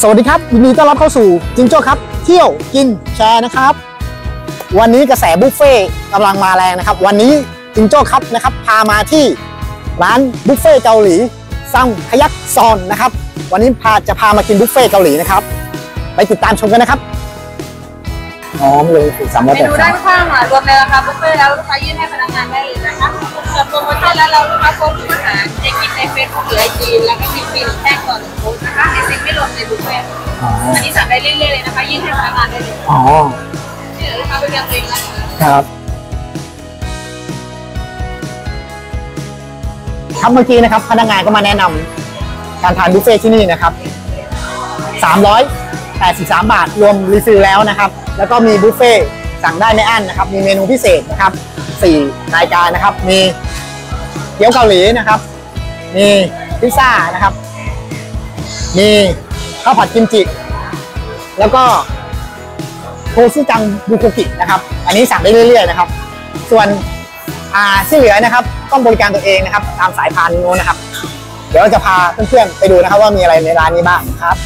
สวัสดีครับยินดีต้อนรับเข้าสู่จิงโจ้ครับ เที่ยวกินแชร์นะครับ วันนี้กระแสบุฟเฟ่ต์กำลังมาแรงนะครับ วันนี้จิงโจ้ครับนะครับ พามาที่ร้านบุฟเฟ่ต์เกาหลีซังขยักซอนนะครับ วันนี้พาจะพามากินบุฟเฟ่ต์เกาหลีนะครับ ไปติดตามชมกันนะครับอ๋อไม่เลยสามร้อยเมแปดนูสิด้าบนข้างอะรวมในราคาบุฟเฟ่ต์แล้วลูกค้ายื่นให้พนักงานได้เลยนะคะ ส่วนโปรโมชั่นแล้วเราลูกค้าโค้ดอาหารจะกินในเฟซบุ๊กหรือไอจีแล้วก็มีฟรีหนึ่งแท่งต่อนึ่งโค้ดนะคะในสิ่งไม่รวมในบุฟเฟ่ต์อ๋ออันนี้สั่งได้เรื่อยๆเลยนะคะยื่นให้พนักงานได้เลยอ๋อที่เหลือลูกค้าไปเรียนเองนะคะครับครับเมื่อกี้นะครับพนักงานก็มาแนะนำการทานบุฟเฟ่ต์ที่นี่นะครับ 383 บาทรวม refill แล้วนะครับ แล้วก็มีบุฟเฟ่ต์สั่งได้ไม่อั้นนะครับ มีเมนูพิเศษนะครับ4รายการนะครับ มี เกี๊ยวเกาหลีนะครับ มีพิซซ่านะครับ มีข้าวผัดกิมจิ แล้วก็โทซุจังบุโกกินะครับ อันนี้สั่งได้เรื่อย ๆ นะครับ ส่วนอ่าที่เหลือนะครับต้องบริการตัวเองนะครับ ตามสายพานนู้นนะครับ เดี๋ยวเราจะพาเพื่อนๆไปดูนะครับว่ามีอะไรในร้านนี้บ้างครับ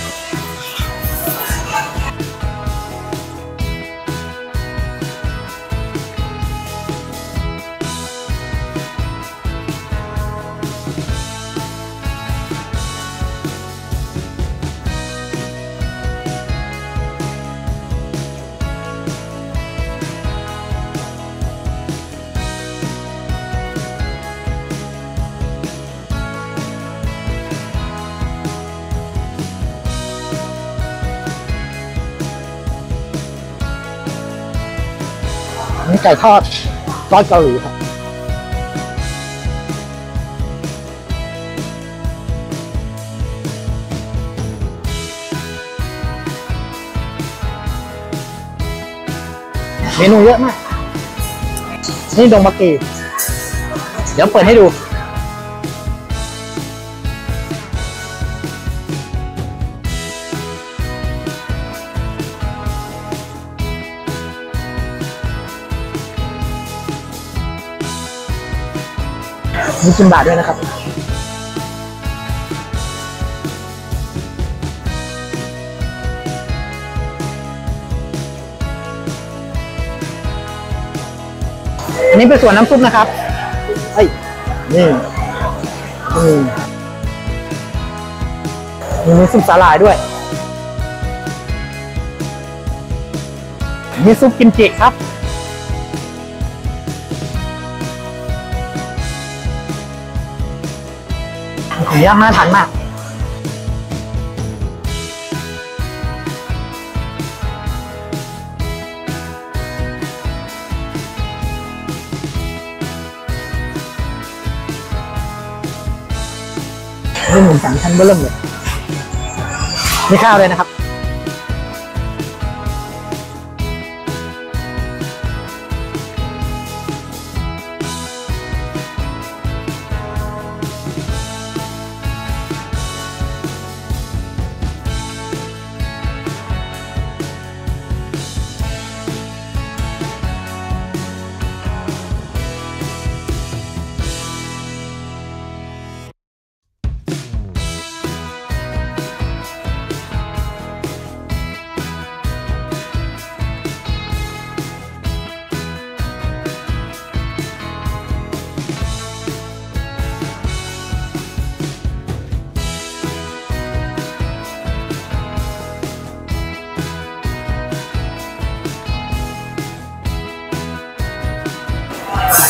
นี่ไก่ทอดซอสเกาหลีครับเมนูเยอะมาก นี่ดงบักกี เดี๋ยวเปิดให้ดู มีกินบาทด้วยนะครับอันนี้เป็นส่วนน้ำซุปนะครับเฮ้ยนี่นี่มีน้ำซุปสาหร่ายด้วย มีซุปกิมจิครับ ของย่างน่าทานมาก นี่หมูสามชั้นเบิ่มเลย ไม่ข้าวเลยนะครับ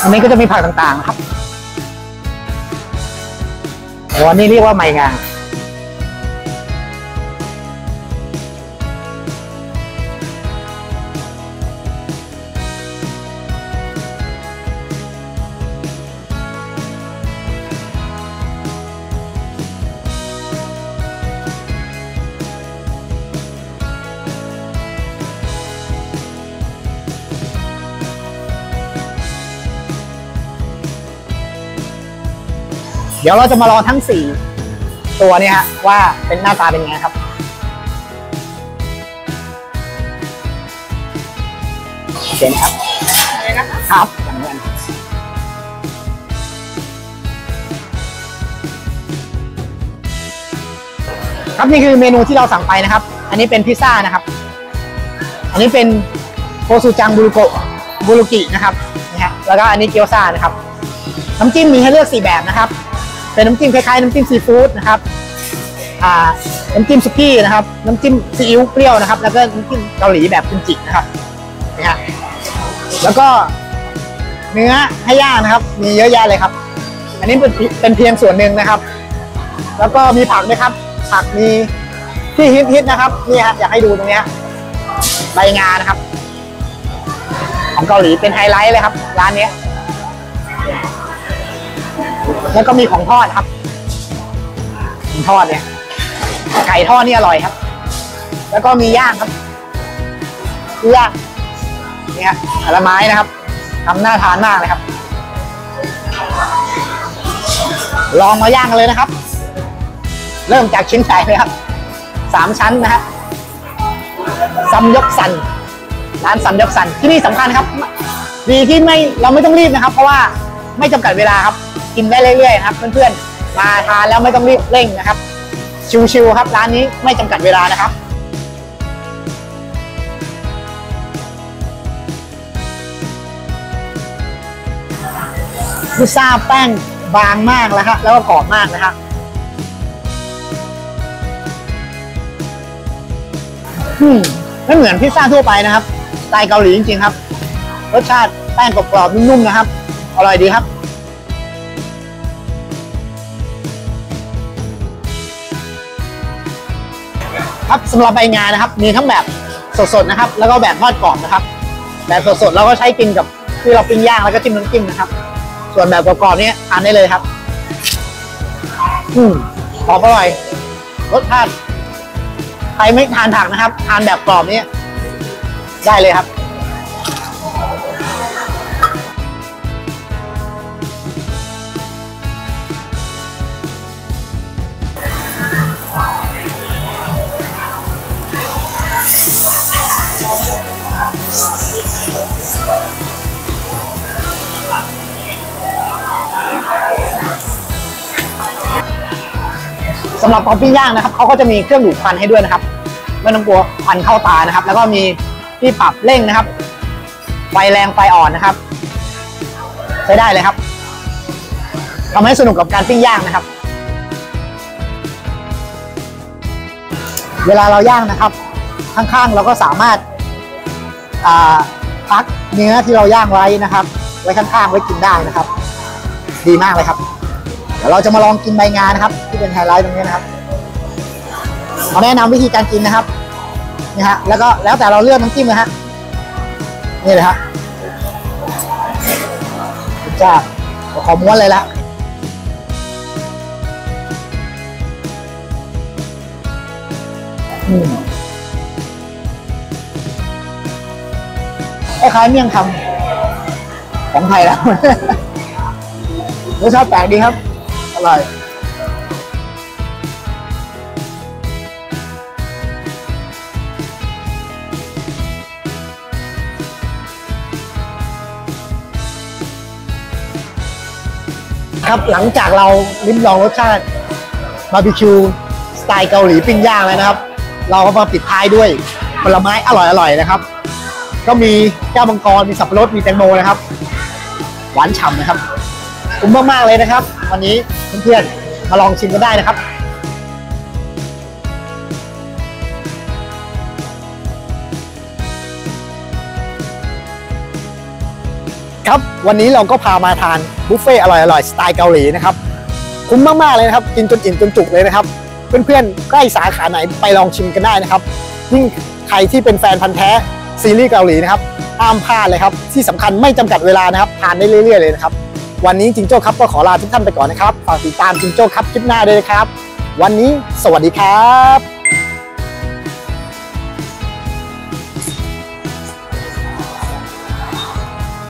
อันนี้ก็จะมีผักต่างๆครับโอ้อันนี้เรียกว่าไมงา เดี๋ยวเราจะมาลองทั้งสี่ตัวเนี่ยฮะว่าเป็นหน้าตาเป็นไงครับ เห็นครับเลยนะคะครับอย่างนี้ครับนี่คือเมนูที่เราสั่งไปนะครับ อันนี้เป็นพิซซ่านะครับ อันนี้เป็นโคซูจังบุรุโกะบุรุกินะครับนะฮะแล้วก็อันนี้เกี๊ยวซ่านะครับน้ำจิ้มมีให้เลือกสี่แบบนะครับ เป็นน้ำจิ้มคล้ายๆน้ำจิ้มซีฟู้ดนะครับอ่าน้ำจิ้มสุกี้นะครับ น้ำจิ้มซีอิ๊วเปรี้ยวนะครับ แล้วก็น้ำจิ้มเกาหลีแบบกิมจินะครับนี่ฮะแล้วก็เนื้อให้ย่างนะครับ มีเยอะแยะเลยครับ อันนี้เป็นเป็นเพียงส่วนหนึ่งนะครับ แล้วก็มีผักด้วยครับ ผักมีที่ฮิตๆนะครับนี่ฮะอยากให้ดูตรงนี้ใบงานะครับ ของเกาหลีเป็นไฮไลท์เลยครับ ร้านนี้ แล้วก็มีของทอดครับของทอดเนี่ยไก่ทอดนี่อร่อยครับ แล้วก็มีย่างครับย่างนี่ฮะผลไม้นะครับทำน่าทานมากเลยครับ ลองมาย่างกันเลยนะครับ เริ่มจากชิ้นใหญ่เลยครับสามชั้นนะฮะซัมยกสันร้านซัมยกสันที่นี่สำคัญครับ ดีที่ไม่เราไม่ต้องรีบนะครับ เพราะว่า ไม่จำกัดเวลาครับ กินได้เรื่อยๆครับ เพื่อนๆ มาทานแล้วไม่ต้องรีบเร่งนะครับ ชิวๆครับร้านนี้ไม่จำกัดเวลานะครับพิซซ่าแป้งบางมากแล้วครับแล้วก็กรอบมากนะครับอืมไม่เหมือนพิซซ่าทั่วไปนะครับสไตล์เกาหลีจริงๆครับ รสชาติแป้งกรอบๆนุ่มๆนะครับ อร่อยดีครับครับสำหรับใบงานนะครับมีทั้งแบบสดๆนะครับ แล้วก็แบบทอดกรอบนะครับ แบบสดๆเราก็ใช้กินกับที่เราปิ้งย่างแล้วก็จิ้มน้ำจิ้มนะครับ ส่วนแบบกรอบๆเนี่ยทานได้เลยครับ อืมหอมอร่อยรสชาติใครไม่ทานผักนะครับ ทานแบบกรอบเนี่ยได้เลยครับ สำหรับเตาปิ้งย่างนะครับเขาก็จะมีเครื่องดูดควันให้ด้วยนะครับไม่ต้องกลัวควันเข้าตานะครับ แล้วก็มีที่ปรับเร่งนะครับ ไฟแรงไฟอ่อนนะครับ ใช้ได้เลยครับทำให้สนุกกับการปิ้งย่างนะครับ เวลาเราย่างนะครับ ข้างๆเราก็สามารถ พักเนื้อที่เราย่างไว้นะครับ ไว้ข้างๆไว้กินได้นะครับ ดีมากเลยครับ เดี๋ยวเราจะมาลองกินใบงานะครับ ที่เป็นไฮไลท์ตรงนี้นะครับมาแนะนำวิธีการกินนะครับนี่ฮะแล้วก็แล้วแต่เราเลือกน้ำจิ้มนะฮะนี่เลยฮะจ้าขอม้วนเลยละอืม คล้ายๆเมี่ยงคำของไทยแล้วรสชาติแปลกดีครับ อร่อยครับหลังจากเราลิ้มลองรสชาติบาร์บีคิวสไตล์เกาหลีปิ้งย่างแล้วนะครับ เราก็มาปิดท้ายด้วยผลไม้อร่อยๆนะครับ ก็มีแก้วมังกรมีสับปะรดมีแตงโมนะครับ หวานฉ่ำนะครับคุ้มมากๆเลยนะครับ วันนี้เพื่อนๆมาลองชิมกันได้นะครับครับวันนี้เราก็พามาทานบุฟเฟ่อร่อยๆสไตล์เกาหลีนะครับคุ้มมากๆเลยนะครับ กินจนอิ่มจนจุกเลยนะครับ เพื่อนๆใกล้สาขาไหนไปลองชิมกันได้นะครับยิ่งใครที่เป็นแฟนพันธ์แท้ ซีรีส์เกาหลีนะครับห้ามพลาดเลยครับ ที่สำคัญไม่จำกัดเวลานะครับทานได้เรื่อยๆเลยนะครับ วันนี้จิงโจ้ครับก็ขอลาทุกท่านไปก่อนนะครับ ฝากติดตามจิงโจ้ครับคลิปหน้าด้วยนะครับ วันนี้สวัสดีครับ